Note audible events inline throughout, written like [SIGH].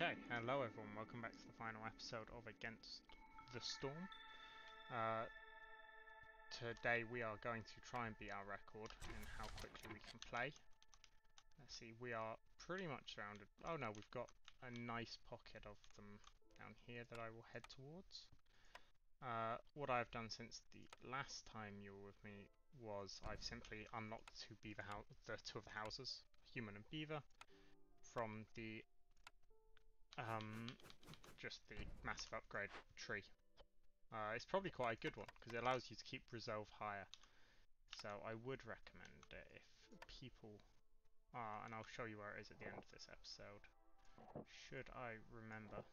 Okay, hello everyone, welcome back to the final episode of Against the Storm. Uh, today we are going to try and beat our record in how quickly we can play. Let's see, we are pretty much surrounded. Oh no, we've got a nice pocket of them down here that I will head towards. Uh, what I've done since the last time you were with me was I've simply unlocked two beaver the two of the houses, human and beaver, from the um, just the massive upgrade tree. Uh, it's probably quite a good one because it allows you to keep resolve higher. So I would recommend it if people are, and I'll show you where it is at the end of this episode. Should I remember?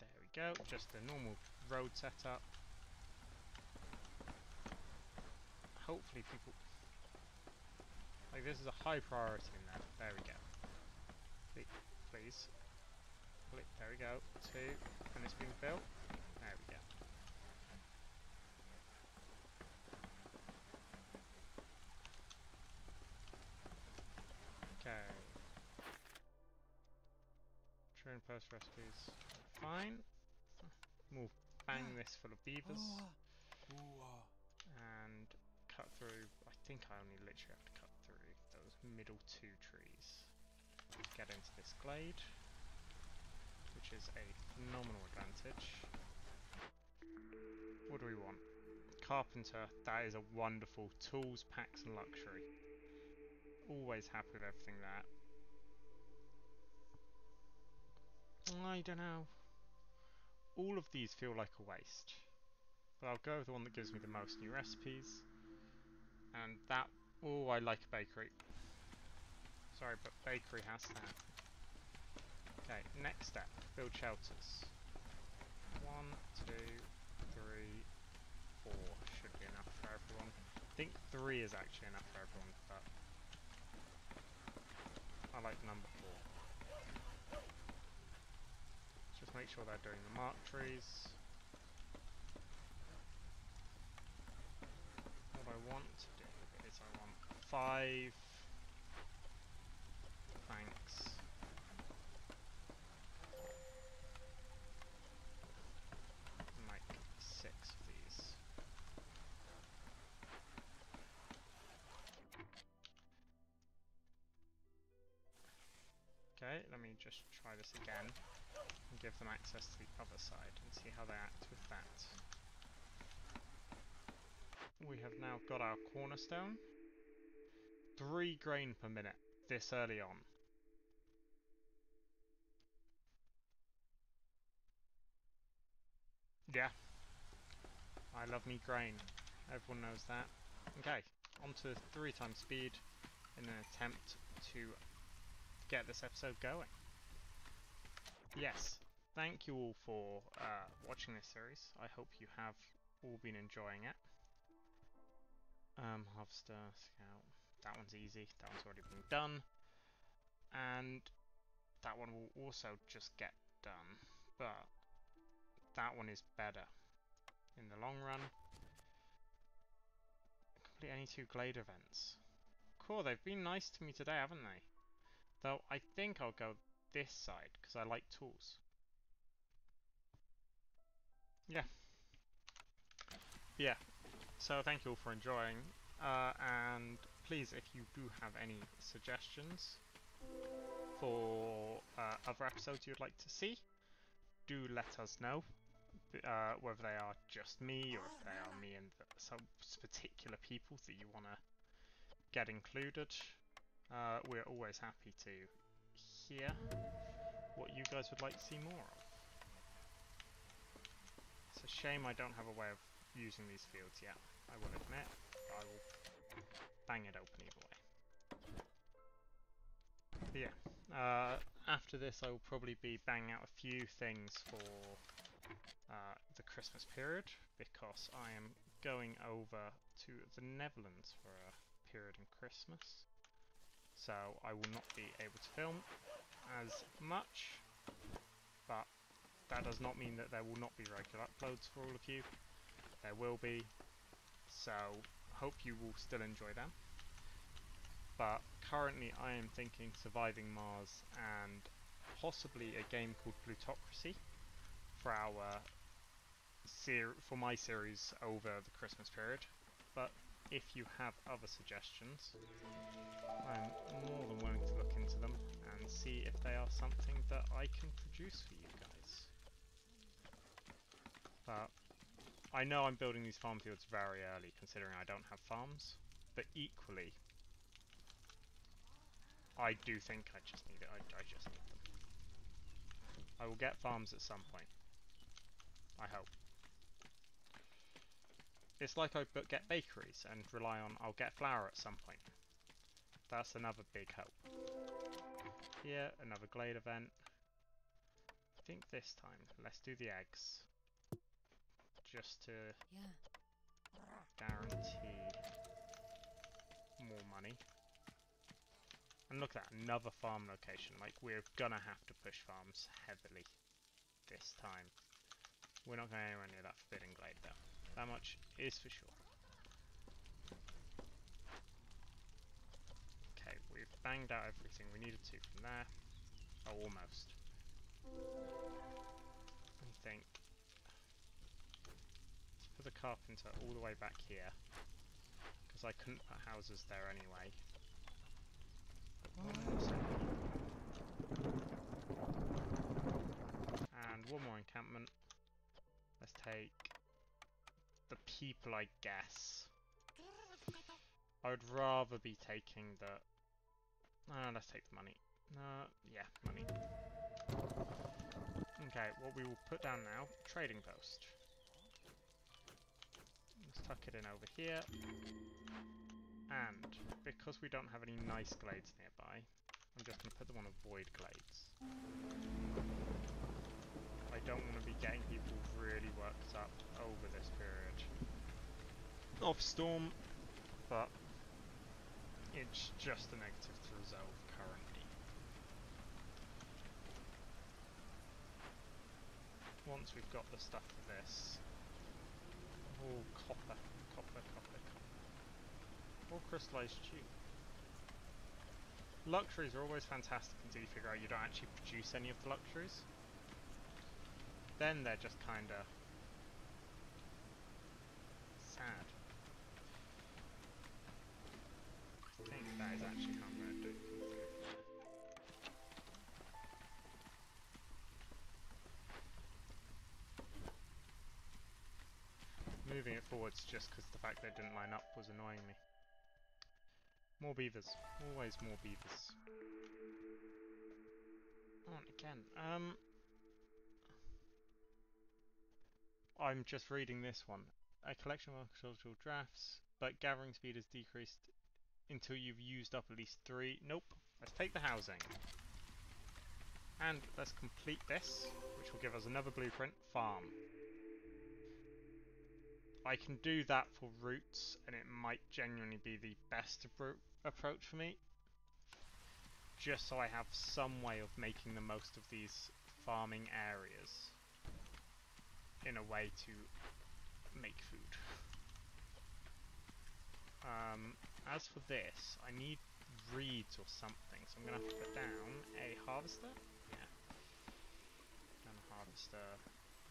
There we go, just the normal road setup. Hopefully people... Like this is a high priority in there. There we go please. There we go. Two. And it's been built. There we go. Okay. Train post recipes. Fine. We'll bang this full of beavers. And cut through. I think I only literally have to cut through those middle two trees this glade, which is a phenomenal advantage. What do we want? Carpenter, that is a wonderful. Tools, packs and luxury. Always happy with everything that. I don't know. All of these feel like a waste. But I'll go with the one that gives me the most new recipes. And that... Oh, I like a bakery. Sorry, but bakery has that. Okay, next step, build shelters. One, two, three, four should be enough for everyone. I think three is actually enough for everyone, but I like number four. Just make sure they're doing the mark trees. What I want to do is I want five Okay, let me just try this again and give them access to the other side and see how they act with that. We have now got our cornerstone. Three grain per minute this early on. Yeah. I love me grain. Everyone knows that. Okay, on to three times speed in an attempt to get this episode going. Yes, thank you all for uh, watching this series. I hope you have all been enjoying it. Um, Harvester, Scout, that one's easy, that one's already been done. And that one will also just get done, but that one is better in the long run. Complete any two Glade events. Cool, they've been nice to me today, haven't they? Though I think I'll go this side, because I like tools. Yeah. Yeah. So thank you all for enjoying. Uh, and please, if you do have any suggestions for uh, other episodes you'd like to see, do let us know uh, whether they are just me or if they are me and some particular people that you want to get included. Uh, we're always happy to hear what you guys would like to see more of. It's a shame I don't have a way of using these fields yet, I will admit. I will bang it open either way. But yeah, uh, after this I will probably be banging out a few things for uh, the Christmas period because I am going over to the Netherlands for a period in Christmas. So I will not be able to film as much, but that does not mean that there will not be regular uploads for all of you. There will be, so hope you will still enjoy them. But currently I am thinking surviving Mars and possibly a game called Plutocracy for our for my series over the Christmas period. But if you have other suggestions, I'm more than willing to look into them and see if they are something that I can produce for you guys. But I know I'm building these farm fields very early considering I don't have farms, but equally I do think I just need it. I, I just need them. I will get farms at some point. I hope. It's like I get bakeries and rely on I'll get flour at some point. That's another big help. Here, another glade event. I think this time, let's do the eggs. Just to Yeah. guarantee more money. And look at that, another farm location. Like, we're gonna have to push farms heavily this time. We're not going anywhere near that Forbidden Glade, though. That much is for sure. Okay, we've banged out everything we needed to from there. Oh, almost. I think... Put the carpenter all the way back here. Because I couldn't put houses there anyway. And one more encampment. Let's take the people, I guess. I would rather be taking the... Uh, let's take the money. Uh, yeah, money. Okay, what we will put down now, trading post. Let's tuck it in over here. And because we don't have any nice glades nearby, I'm just going to put them on avoid glades. I don't want to be getting people really worked up over this period of storm, but it's just a negative to resolve currently. Once we've got the stuff for this, oh copper, copper, copper, copper, or crystallized dew. Luxuries are always fantastic until you figure out you don't actually produce any of the luxuries. Then they're just kinda That is actually I'm gonna do it. Moving it forwards just because the fact they didn't line up was annoying me. More beavers. Always more beavers. On again. Um, I'm just reading this one. A collection of agricultural drafts, but gathering speed is decreased until you've used up at least three. Nope. Let's take the housing. And let's complete this, which will give us another blueprint. Farm. I can do that for roots, and it might genuinely be the best approach for me. Just so I have some way of making the most of these farming areas in a way to make food. [LAUGHS] Um, as for this, I need reeds or something, so I'm going to have to put down a harvester. Yeah. And a harvester.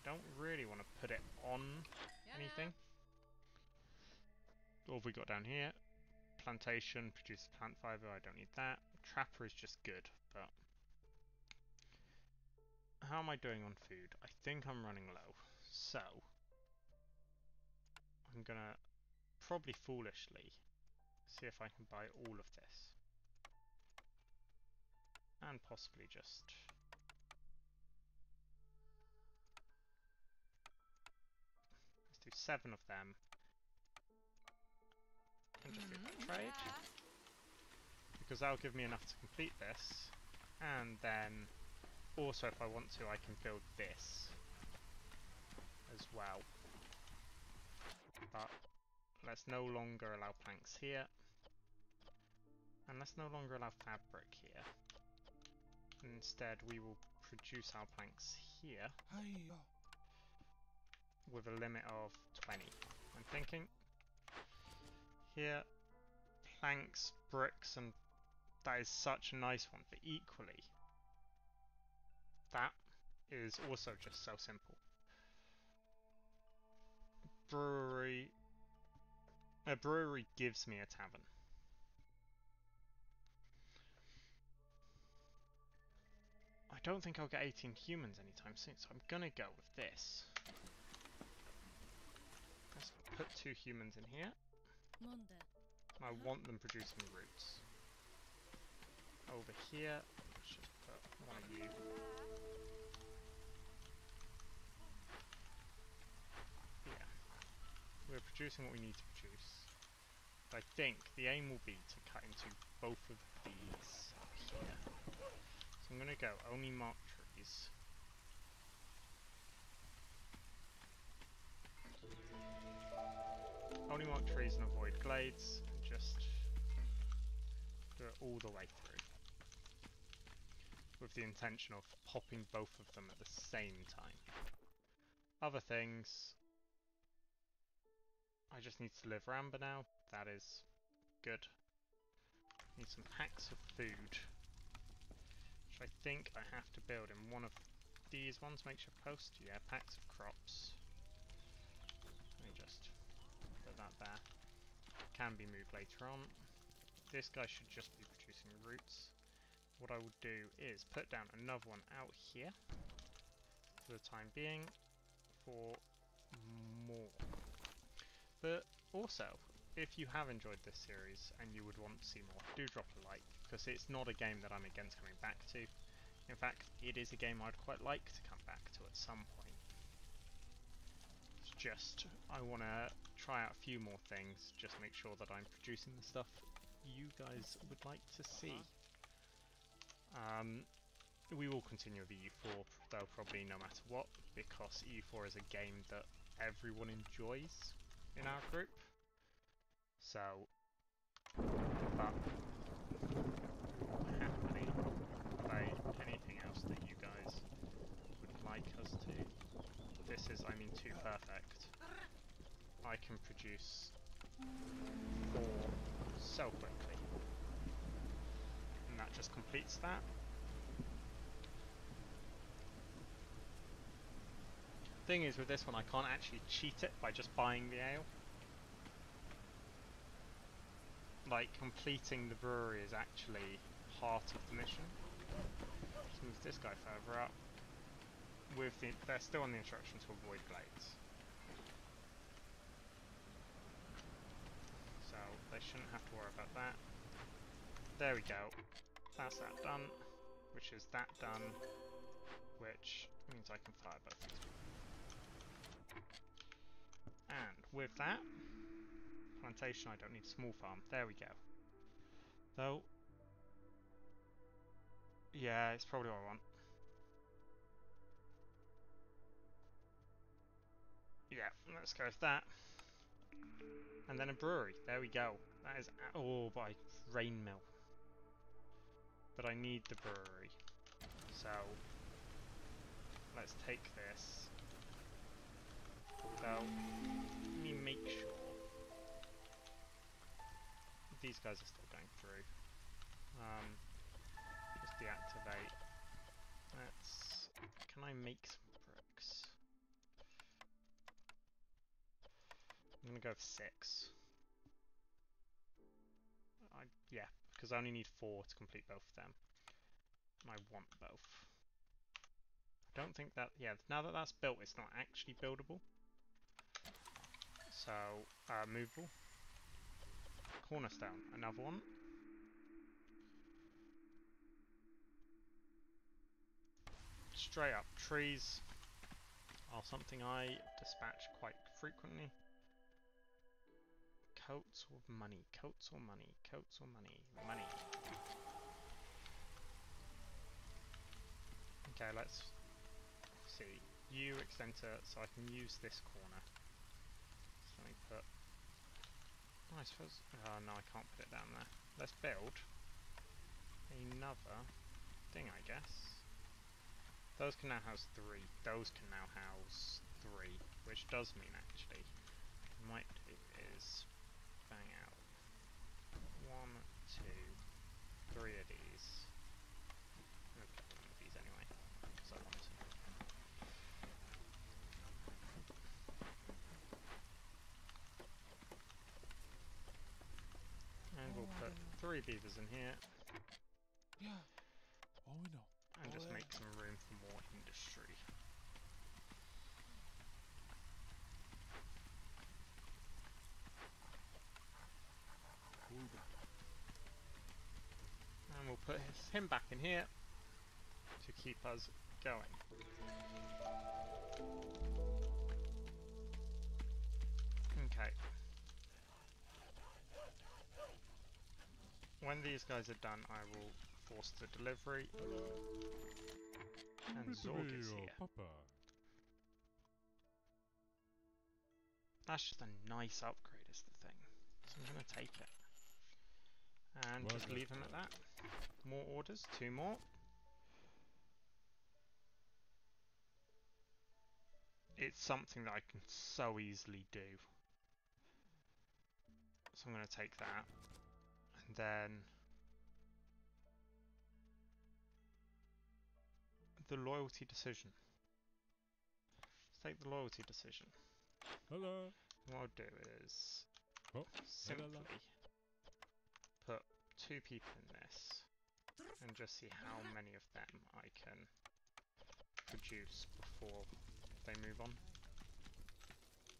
Don't really want to put it on anything. What have we got down here? Plantation, produces plant fibre, I don't need that. Trapper is just good, but... How am I doing on food? I think I'm running low. So... I'm gonna, probably foolishly, see if I can buy all of this. And possibly just... Let's do seven of them. And just do that trade. Mm-hmm. Because that'll give me enough to complete this. And then, also if I want to, I can build this as well. But let's no longer allow planks here. And let's no longer allow fabric here. Instead, we will produce our planks here with a limit of 20. I'm thinking here planks, bricks, and that is such a nice one. But equally, that is also just so simple. Brewery. A brewery gives me a tavern. I don't think I'll get 18 humans anytime soon, so I'm gonna go with this. Let's put two humans in here. I want them producing roots. Over here, let's just put one of you. Yeah. We're producing what we need to produce. I think the aim will be to cut into both of these here. I'm to go only mark trees. Only mark trees and avoid glades, and just do it all the way through. With the intention of popping both of them at the same time. Other things, I just need to live Ramber now, that is good. Need some packs of food, which I think I have to build in one of these ones, makeshift post, yeah, packs of crops. Let me just put that there. Can be moved later on. This guy should just be producing roots. What I will do is put down another one out here for the time being for more. But also, if you have enjoyed this series and you would want to see more, do drop a like, because it's not a game that I'm against coming back to. In fact, it is a game I'd quite like to come back to at some point. It's just, I want to try out a few more things, just make sure that I'm producing the stuff you guys would like to see. Um, we will continue with EU4 though probably no matter what, because EU4 is a game that everyone enjoys in our group. So, but happily play anything else that you guys would like us to. This is, I mean, too perfect. I can produce four so quickly. And that just completes that. Thing is with this one I can't actually cheat it by just buying the ale. Like completing the brewery is actually part of the mission. Move this guy further up. With the, they're still on the instruction to avoid glades. So they shouldn't have to worry about that. There we go. That's that done, which is that done, which means I can fire both. And with that, plantation I don't need small farm. There we go. Though, yeah, it's probably what I want. Yeah, let's go with that. And then a brewery. There we go. That is... Oh, by rain mill. But I need the brewery. So... Let's take this. These guys are still going through. Um, just deactivate. Let's... Can I make some bricks? I'm gonna go with six. I, yeah, because I only need four to complete both of them. And I want both. I don't think that, yeah, now that that's built, it's not actually buildable. So, uh, movable. Cornerstone, another one. Straight up, trees are something I dispatch quite frequently. Coats or money? Coats or money? Coats or money? Money. Okay, let's see. You extend to, so I can use this corner. So let me put... Oh, I suppose... Oh, no, I can't put it down there. Let's build another thing, I guess. Those can now house three. Those can now house three, which does mean actually, I might do is bang out one, two, three of these. I'm gonna put one of these anyway, because I want to. And we'll put three beavers in here [GASPS] Yeah. Oh, we know. and just Oh, yeah. make some room for more industry. And we'll put his, him back in here to keep us going. When these guys are done, I will force the delivery. And Zorg is here. Papa. That's just a nice upgrade, is the thing. So I'm gonna take it. And Well just leave him at that. More orders, two more. It's something that I can so easily do. So I'm gonna take that. And then the loyalty decision. Let's take the loyalty decision. Hello. What I'll do is Oh, simply la. put two people in this and just see how many of them I can produce before they move on.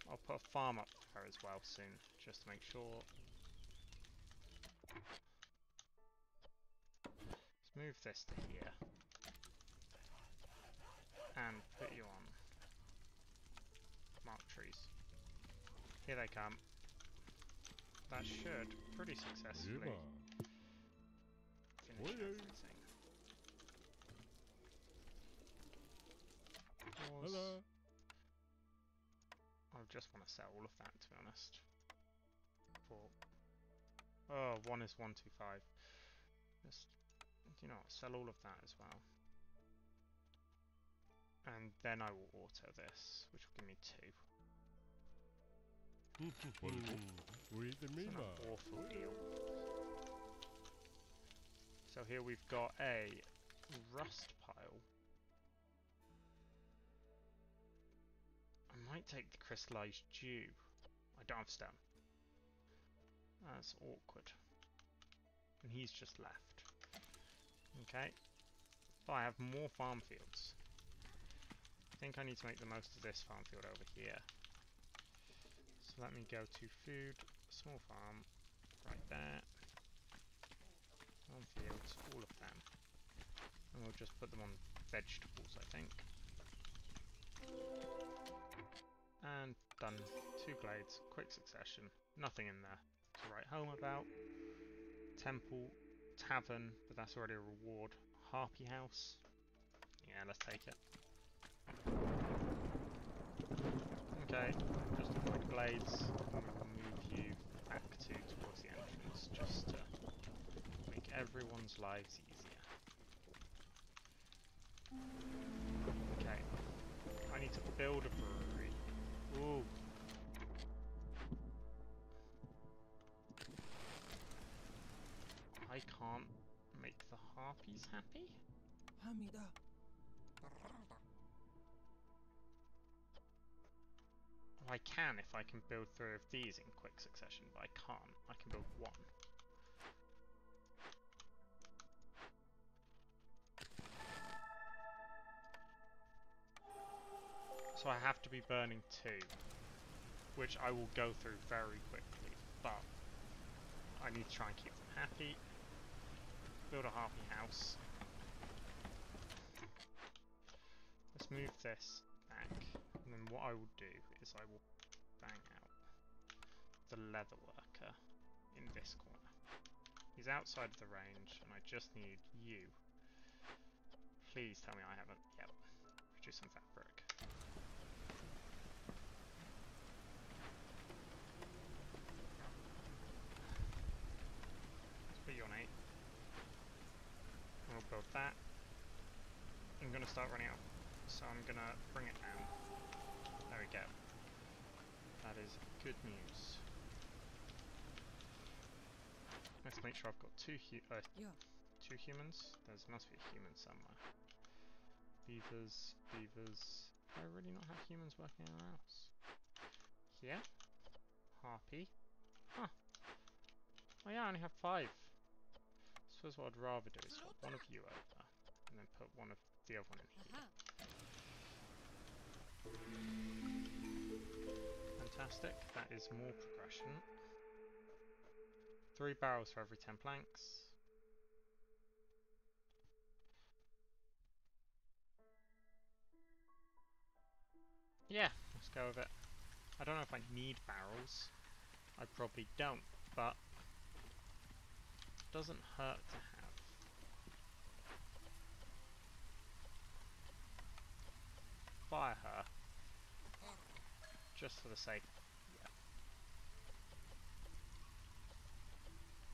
I'll put a farm up there as well soon, just to make sure. Let's move this to here. And put you on mark trees. Here they come. That should pretty successfully finish everything. Hello. I just want to sell all of that, to be honest. For oh, one is one two five. Just you know, sell all of that as well. And then I will auto this, which will give me two. [LAUGHS] Wait the It's me, an awful deal. So here we've got a rust pile. I might take the crystallized dew. I don't have stone. That's awkward. And he's just left. Okay. But I have more farm fields. I think I need to make the most of this farm field over here. So let me go to food, small farm, right there. Farm fields, all of them. And we'll just put them on vegetables, I think. And done. Two glades, quick succession. Nothing in there to write home about. Temple, tavern, but that's already a reward. Harpy house. Yeah, let's take it. Okay, just avoid glades. move you back to towards the entrance, just to make everyone's lives easier. Okay, I need to build a brewery. Ooh. I can't make the harpies happy? Hamida. Well, I can if I can build three of these in quick succession, but I can't. I can build one. So I have to be burning two, which I will go through very quickly, but I need to try and keep them happy. Build a harpy house. Let's move this back, and then what I will do is I will bang out the leather worker in this corner. He's outside of the range, and I just need you. Please tell me I haven't. Yep. Produce some fabric. Let's put you on eight. And we'll build that. I'm gonna start running out, so I'm gonna bring it down. There we go. That is good news. Let's make sure I've got two hu uh, Yeah. two humans. There must be a human somewhere. Beavers, beavers. Do I really not have humans working anywhere else? Here? Harpy. Huh. Oh yeah, I only have five. I suppose what I'd rather do is swap one of you over, and then put one of the other one in here. Fantastic. That is more progression. Three barrels for every ten planks. Yeah, let's go with it. I don't know if I need barrels. I probably don't, but it doesn't hurt to have. Fire her. Just for the sake. Yeah.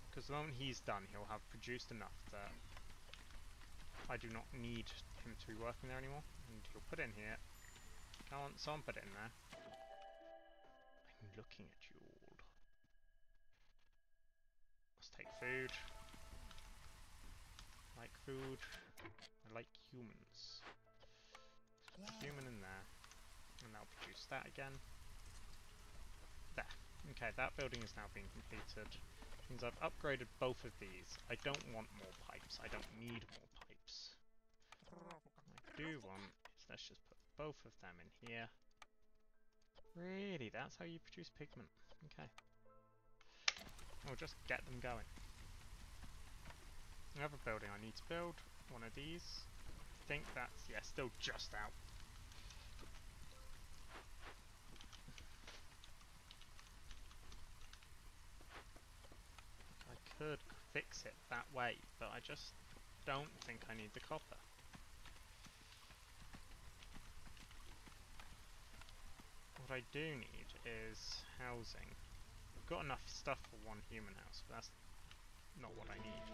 Because the moment he's done, he'll have produced enough that I do not need him to be working there anymore. And he'll put in here. Come on, someone put it in there. I'm looking at you all. Let's take food. Like food. I like humans. Human in there. And that'll produce that again. There. Okay, that building is now being completed. Means I've upgraded both of these. I don't want more pipes. I don't need more pipes. What I do want is let's just put both of them in here. Really? That's how you produce pigment? Okay. We'll just get them going. Another building I need to build. One of these. I think that's, yeah, still just out. I could fix it that way, but I just don't think I need the copper. What I do need is housing. I've got enough stuff for one human house, but that's not what I need.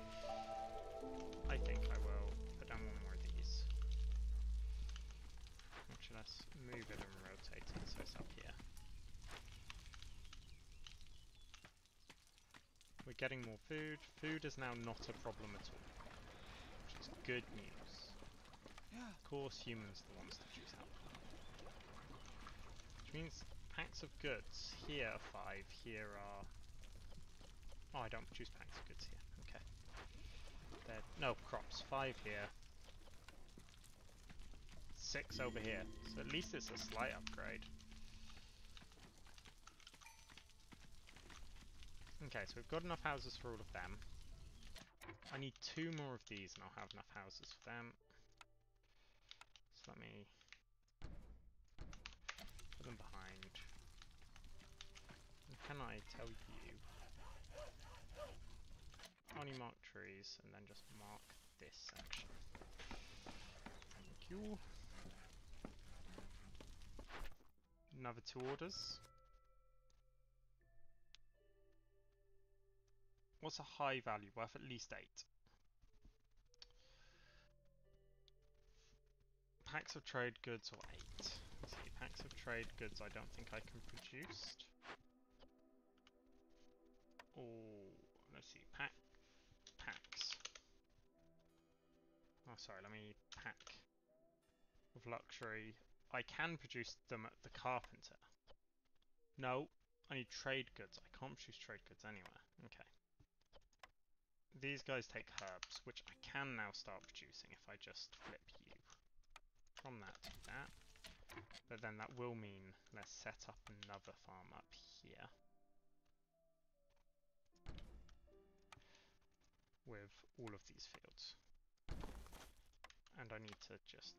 I think I will put down one more of these. Actually, let's move it and rotate it so it's up here. We're getting more food. Food is now not a problem at all, which is good news. Of course, humans are the ones to choose out. Which means packs of goods here are five, here are. Oh, I don't produce packs of goods here. Okay. There, no crops. Five here. Six over here. So at least it's a slight upgrade. Okay, so we've got enough houses for all of them. I need two more of these and I'll have enough houses for them. So let me put them behind. And can I tell you? Only mark trees and then just mark this section. Thank you. Another two orders. What's a high value worth at least eight? Packs of trade goods or eight? See, packs of trade goods I don't think I can produce. Oh, let's see, pack, packs. Oh, sorry, let me pack of luxury. I can produce them at the carpenter. No, I need trade goods. I can't produce trade goods anywhere. Okay. These guys take herbs, which I can now start producing if I just flip you from that to that. But then that will mean let's set up another farm up here. With all of these fields. And I need to just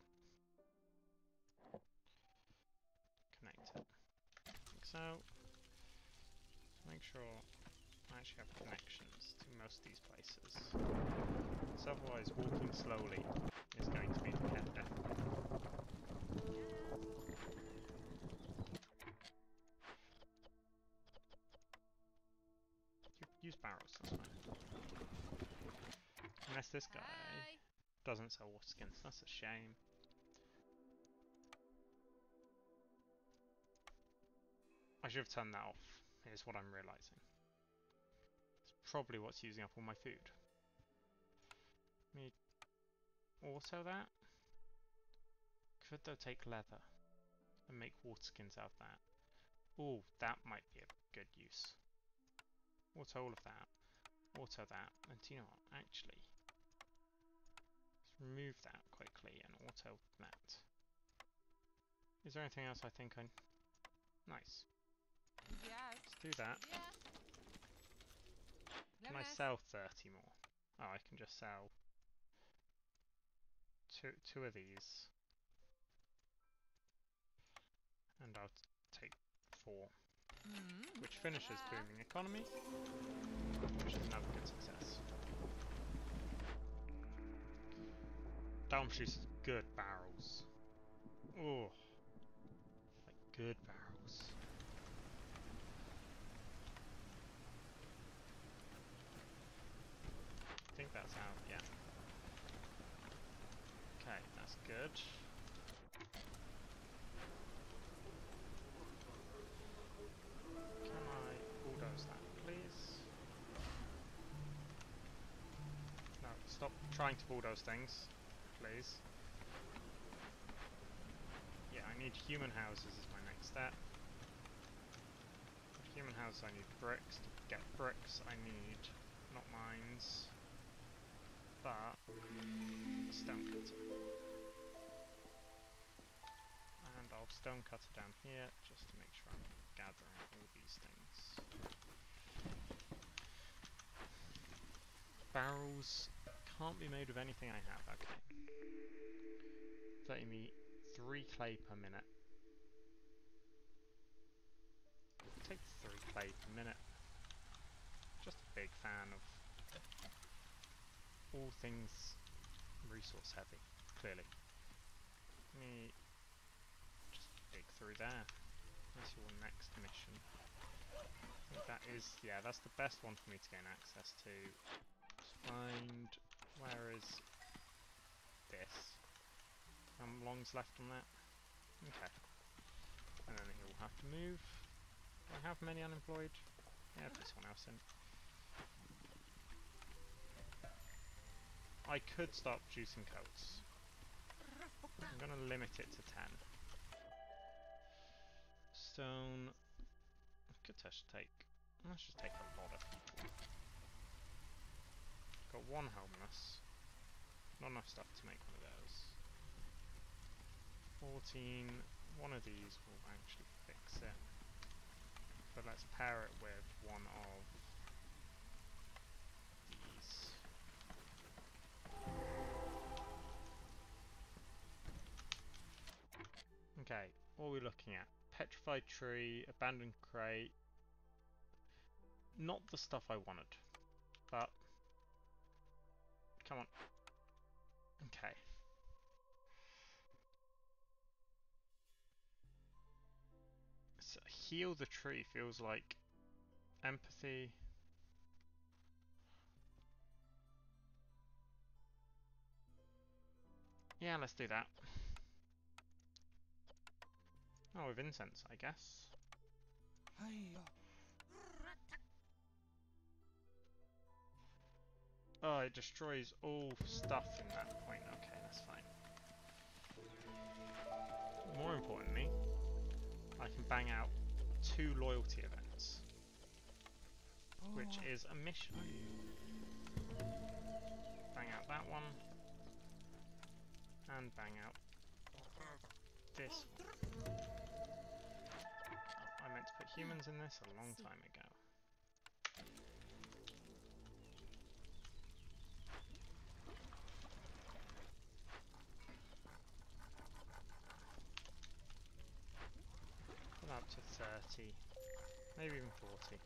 connect it. Like so. Make sure I actually have connections to most of these places. So otherwise walking slowly is going to be the cat death. Use barrels, that's fine. Unless this guy Hi. doesn't sell water skins, that's a shame. I should have turned that off, is what I'm realising. Probably what's using up all my food. Me auto that. Could though take leather and make water skins out of that. Oh, that might be a good use. Auto all of that. Auto that. And do you know what? Actually, let's remove that quickly and auto that. Is there anything else I think I... Nice. Yes. Let's do that. Yes. Can I Yes. sell 30 more? Oh, I can just sell two, two of these. And I'll take four, Mm, which finishes yeah. booming economy, which is another good success. Down shoots good barrels. Oh, like good barrels. I think that's out, yeah. Okay, that's good. Can I bulldoze that, please? No, stop trying to bulldoze things, please. Yeah, I need human houses as my next step. For human houses I need bricks. To get bricks I need, not mines, but stone cutter. Stone cutter down here just to make sure I'm gathering all these things. Barrels can't be made of anything I have, okay. 30 me 3 clay per minute. Take 3 clay per minute. Just a big fan of all things resource heavy, clearly. Let me through there. That's your next mission. That is, yeah, that's the best one for me to gain access to. Just find, where is this? How long's left on that? Okay. And then he'll have to move. Do I have many unemployed? Yeah, put someone else in. I could start producing coats. I'm going to limit it to 10. Stone. Could just take. Let's just take a lot of people. Got one homeless. Not enough stuff to make one of those. 14. One of these will actually fix it. But let's pair it with one of these. Okay, what are we looking at? Petrified tree, abandoned crate. Not the stuff I wanted, but come on. Okay. So heal the tree feels like empathy. Yeah, let's do that. Oh, with incense, I guess. Oh, it destroys all stuff in that point. Okay, that's fine. More importantly, I can bang out two loyalty events, which Oh, is a mission. Bang out that one, and bang out this one. Put humans in this a long time ago. Put up to 30, maybe even 40.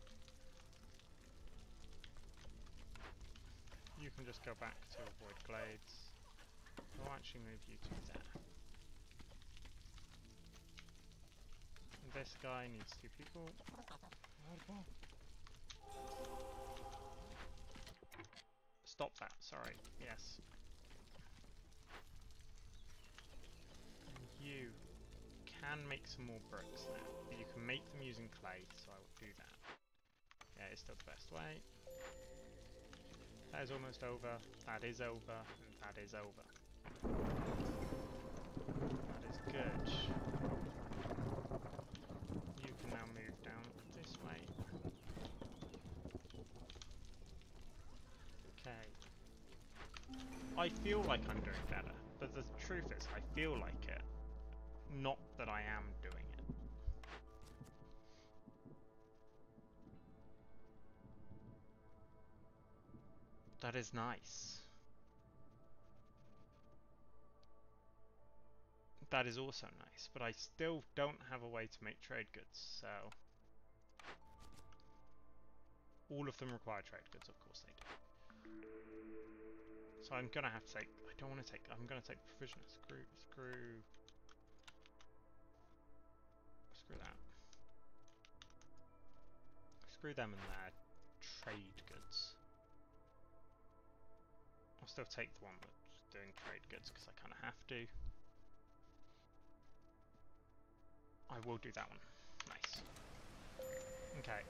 You can just go back to avoid glades. I'll actually move you to there. This guy needs two people. Stop that, sorry. Yes. You can make some more bricks now. You can make them using clay, so I will do that. Yeah, it's still the best way. That is almost over. That is over. And that is over. That is good. You can now move down this way. Okay. I feel like I'm doing better, but the truth is, I feel like it. Not that I am doing it. That is nice. That is also nice, but I still don't have a way to make trade goods, so... All of them require trade goods, of course they do. So I'm gonna have to take... I don't want to take... I'm gonna take provision. Screw... Screw... Screw that. Screw them and their trade goods. I'll still take the one that's doing trade goods because I kind of have to. I will do that one. Nice. Okay.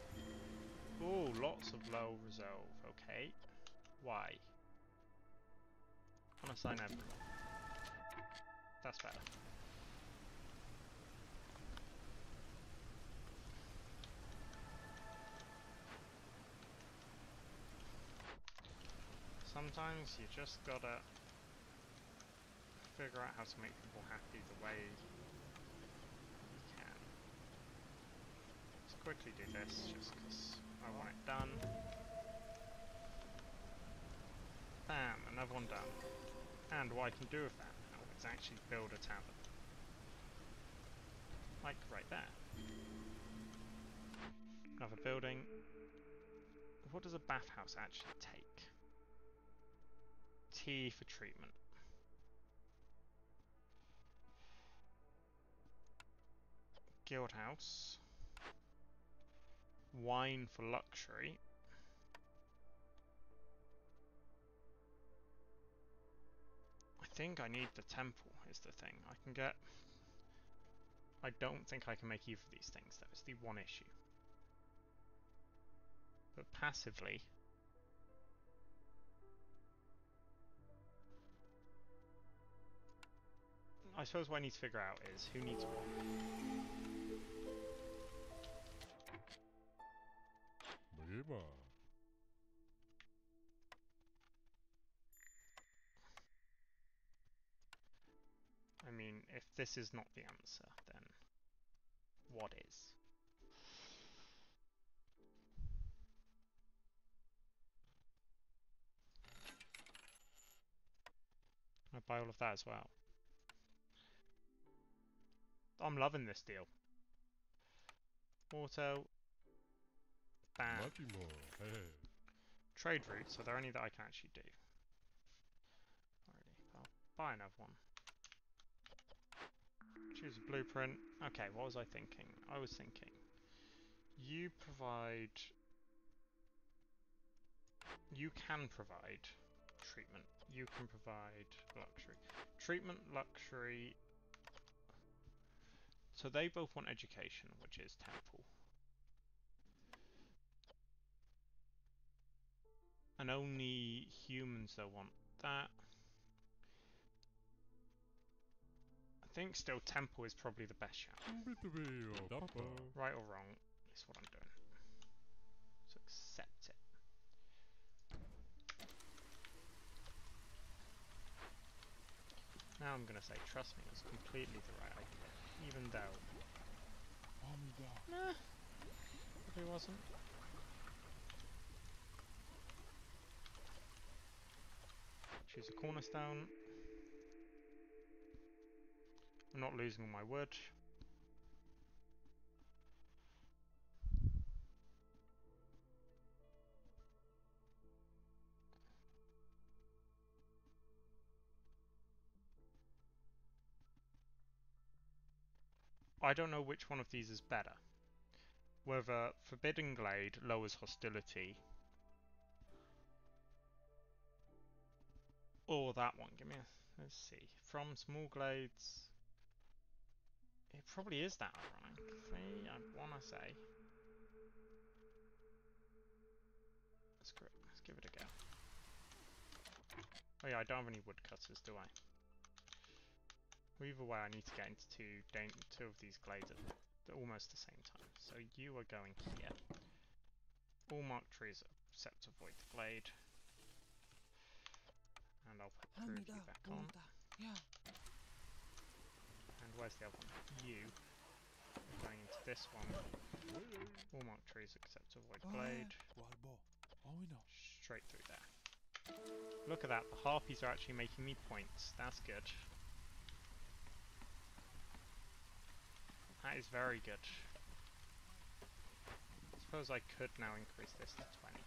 Ooh, lots of low resolve. Okay. Why? Unassign everyone. That's better. Sometimes you just gotta figure out how to make people happy the way you can. Let's quickly do this just because I want it done. Bam, another one done. And what I can do with that now is actually build a tavern. Like right there. Another building. What does a bathhouse actually take? Tea for treatment. Guild house. Wine for luxury. Think I need the temple is the thing. I can get... I don't think I can make either of these things, that is the one issue. But passively, I suppose what I need to figure out is who needs what. I mean, if this is not the answer, then what is? I buy all of that as well. I'm loving this deal. Auto. Bam. Hey. Trade routes, so they're any that I can actually do. Alrighty, I'll buy another one. Choose a blueprint. Okay, what was I thinking? I was thinking you provide you can provide treatment. You can provide luxury. Treatment, luxury. So they both want education, which is temple. And only humans that want that. Think still temple is probably the best shout. Right or wrong, is what I'm doing. So accept it. Now I'm gonna say, trust me, it's completely the right idea. Even though, nah, probably wasn't. Choose a cornerstone. I'm not losing all my wood. I don't know which one of these is better. Whether Forbidden Glade lowers hostility or that one. Give me a, let's see. From Small Glades. It probably is that ironically, I wanna say. It, let's give it a go. Oh yeah, I don't have any woodcutters, do I? Either way, I need to get into two, two of these glades at almost the same time. So you are going here. All marked trees except to avoid the glade. And I'll put the back on. Yeah. And where's the other one? You. are going into this one. All marked trees except to avoid Oh, glade. Warbo. Oh, we know. Straight through there. Look at that, the harpies are actually making me points. That's good. That is very good. suppose I could now increase this to 20. How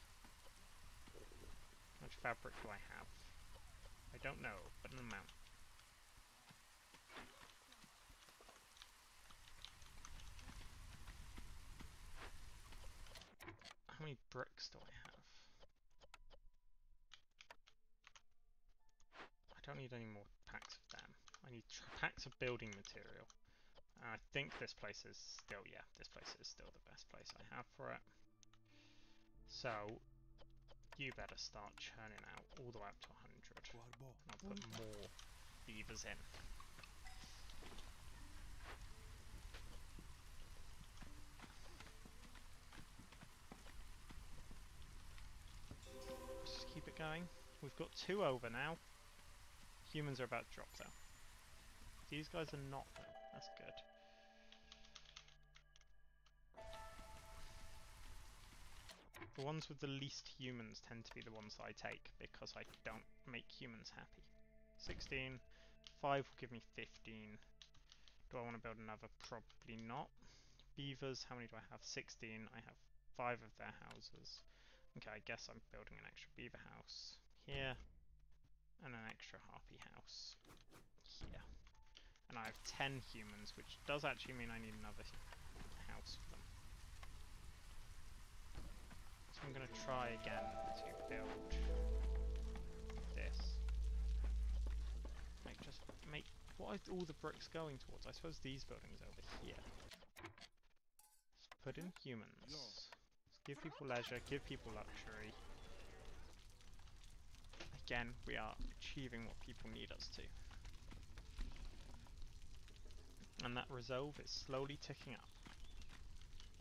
much fabric do I have? I don't know, but an amount. How many bricks do I have? I don't need any more packs of them. I need packs of building material. I think this place is still, yeah, this place is still the best place I have for it. So, you better start churning out all the way up to 100. And I'll put more beavers in. Just keep it going. We've got two over now. Humans are about to drop though. These guys are not though. That's good. The ones with the least humans tend to be the ones I take because I don't make humans happy. 16. 5 will give me 15. Do I want to build another? Probably not. Beavers, how many do I have? 16. I have 5 of their houses. Okay, I guess I'm building an extra beaver house here. And an extra harpy house here. And I have 10 humans, which does actually mean I need another house for them. So I'm going to try again to build this. Make just make... What are all the bricks going towards? I suppose these buildings over here. Let's put in humans. Give people leisure, give people luxury. Again, we are achieving what people need us to. And that resolve is slowly ticking up.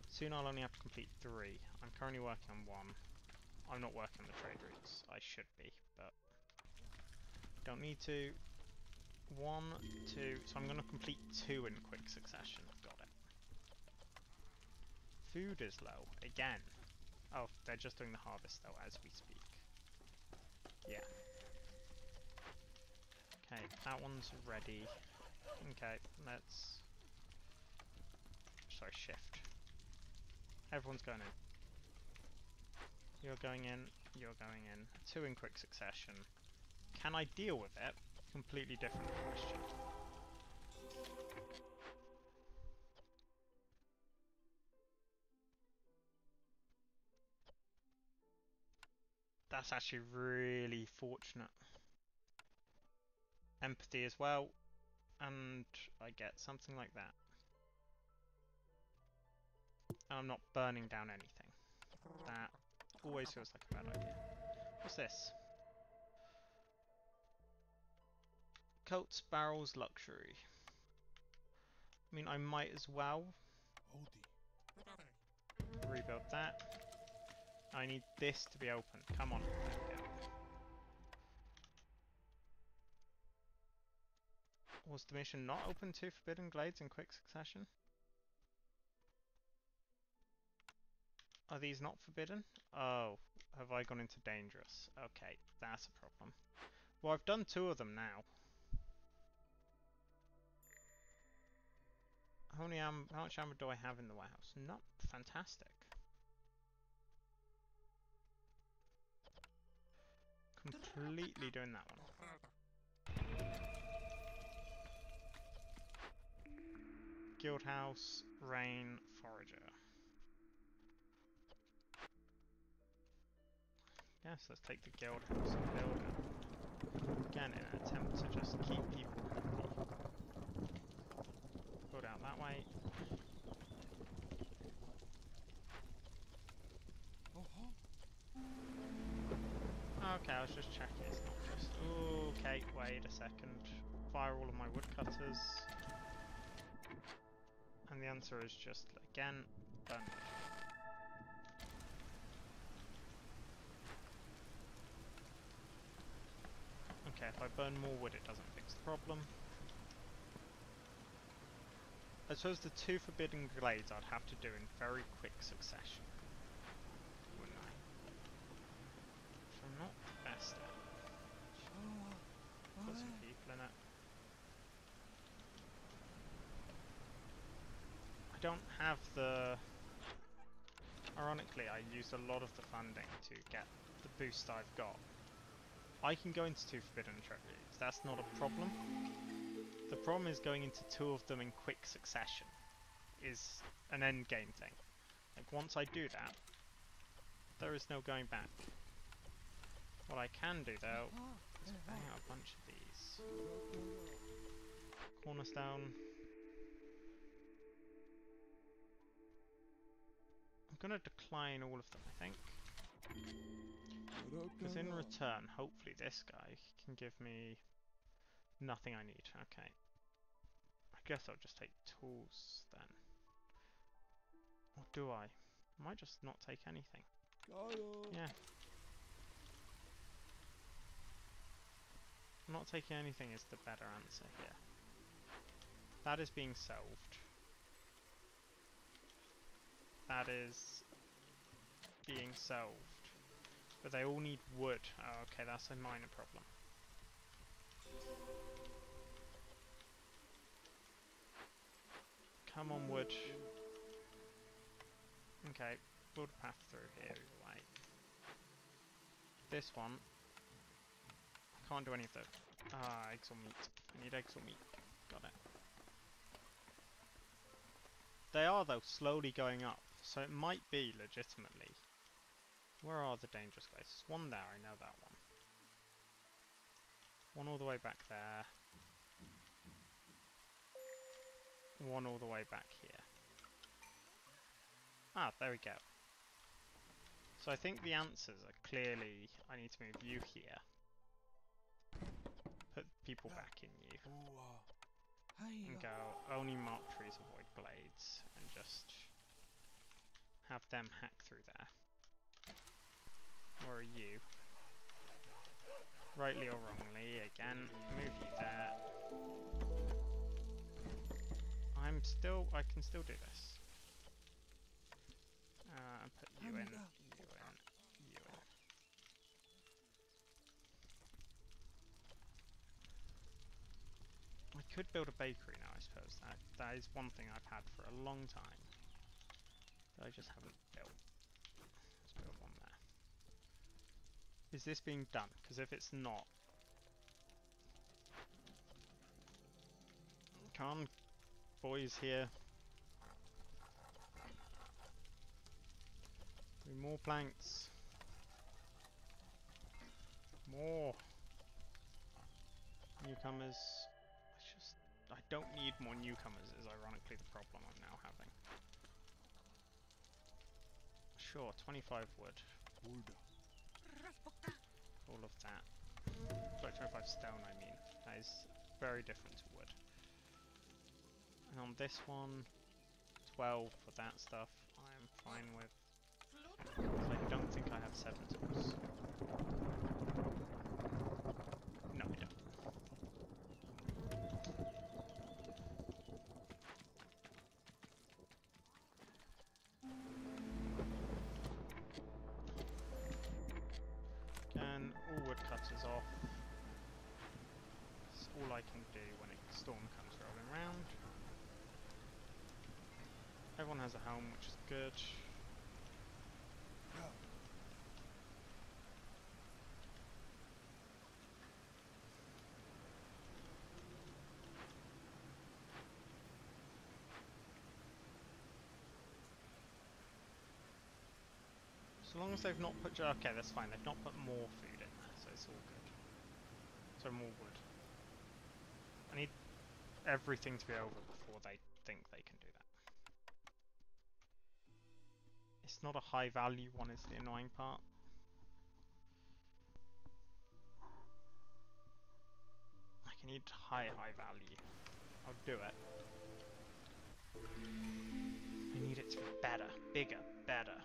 Soon I'll only have to complete three. I'm currently working on one. I'm not working the trade routes. I should be, but don't need to. One, two. So I'm going to complete two in quick succession. Got it. Food is low again. Oh, they're just doing the harvest though as we speak. Yeah. Okay, that one's ready. Okay, let's. Sorry, shift. Everyone's going in. You're going in, you're going in. Two in quick succession. Can I deal with it? Completely different question. That's actually really fortunate. Empathy as well, and I get something like that. And I'm not burning down anything. That always feels like a bad idea. What's this? Coats, barrels, luxury. I mean, I might as well rebuild that. I need this to be open. Come on. Was the mission not open to Forbidden Glades in quick succession? Are these not forbidden? Oh, have I gone into dangerous? Okay, that's a problem. Well, I've done two of them now. How many am how much ammo do I have in the warehouse? Not fantastic. Completely doing that one. Guild House, Rain, Forager. Yes, let's take the Guild House and build it. Again, in an attempt to just keep people happy. Build out that way. Okay, I was just checking. It's not just. Ooh, wait a second. Fire all of my woodcutters. And the answer is just, again, burn. Okay, if I burn more wood it doesn't fix the problem. I suppose the two forbidden glades I'd have to do in very quick succession. Wouldn't I? Which I'm not the best at. Put some people in it. I don't have the... Ironically, I used a lot of the funding to get the boost I've got. I can go into two forbidden treasuries, that's not a problem. The problem is going into two of them in quick succession is an end game thing. Like once I do that, there is no going back. What I can do though is bang out a bunch of these. Cornerstone. Gonna decline all of them, I think. Because in return, hopefully this guy can give me nothing I need. Okay. I guess I'll just take tools then. Or do I? I might just not take anything. Yeah. Not taking anything is the better answer here. That is being solved. That is being solved. But they all need wood. Oh, okay, that's a minor problem. Come on, wood. Okay, build a path through here. This one, I can't do any of the... Ah, eggs or meat. I need eggs or meat. Got it. They are, though, slowly going up, so it might be legitimately where are the dangerous places? One there, I know that one. One all the way back there. One all the way back here. Ah, there we go. So I think the answers are clearly, I need to move you here. Put people back in you. And go, only mark trees, avoid glades. And just have them hack through there. Or you? Rightly or wrongly, again, move you there. I'm still, I can still do this. Uh, put you in, you in, you in. I could build a bakery now, I suppose. That That is one thing I've had for a long time. That I just haven't built. Let's build one there. Is this being done? Because if it's not... Come boys here. Three more planks. More. Newcomers. I just... I don't need more newcomers is ironically the problem I'm now having. Sure, 25 wood. All of that. Sorry, 25 stone I mean. That is very different to wood. And on this one, 12 for that stuff, I'm fine with. 'Cause I don't think I have 7 tools. I can do when a storm comes rolling round. Everyone has a home, which is good. So long as they've not put... Okay, that's fine. They've not put more food in there, so it's all good. So more wood. Everything to be over before they think they can do that. It's not a high value one is the annoying part. I can need high, high value. I'll do it. I need it to be better, bigger, better.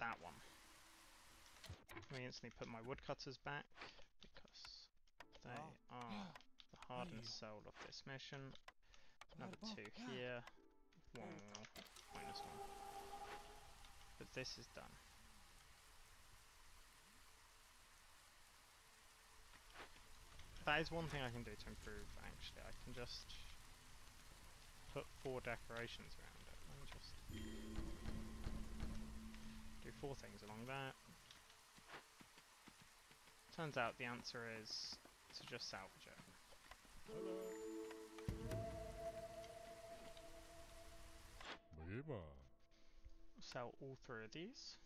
That one. Let me instantly put my woodcutters back because they Oh. are the and soul of this mission. Number two here. One. Minus one. But this is done. That is one thing I can do to improve, actually. I can just put four decorations around it and just do four things along that. Turns out the answer is to just salvage it. Mima. sell all three of these.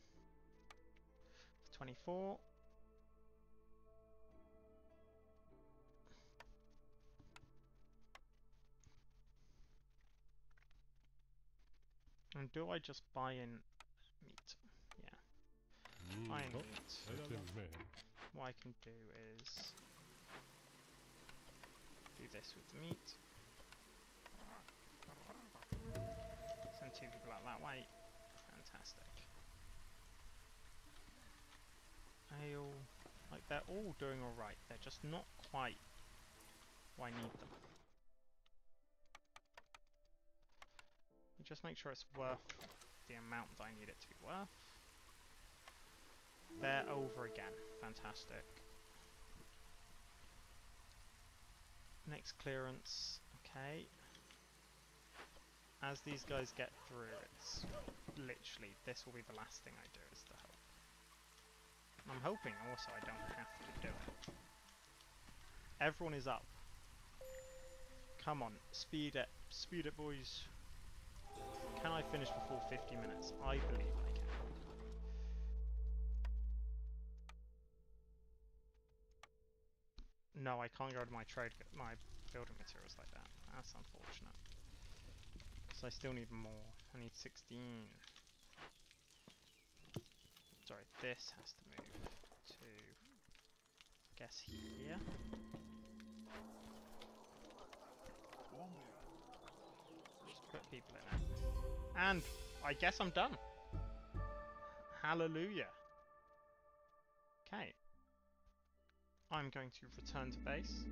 24. And do I just buy in meat? Mm, Buy in meat. What I can do is do this with the meat. Send two people out that way. Fantastic. Ale, like they're all doing alright. They're just not quite where I need them. Just make sure it's worth the amount that I need it to be worth. They're over again. Fantastic. Next clearance. Okay. As these guys get through, it's literally this will be the last thing I do is the help. I'm hoping also I don't have to do it. Everyone is up. Come on, speed it, speed it, boys. Can I finish before 50 minutes? I believe No, I can't go to my trade, my building materials like that. That's unfortunate. So I still need more. I need 16. Sorry, this has to move to, I guess here. Just put people in. And I guess I'm done. Hallelujah. Okay. I'm going to return to base.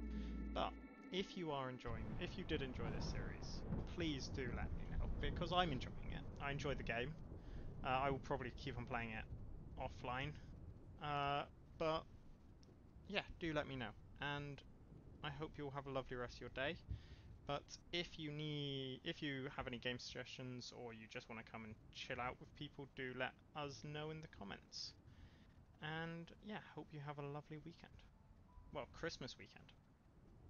But if you are enjoying, if you did enjoy this series, please do let me know because I'm enjoying it. I enjoy the game. Uh, I will probably keep on playing it offline. Uh, but yeah, do let me know. And I hope you'll have a lovely rest of your day. But if you need, if you have any game suggestions or you just want to come and chill out with people, do let us know in the comments. And yeah, hope you have a lovely weekend. Well, Christmas weekend.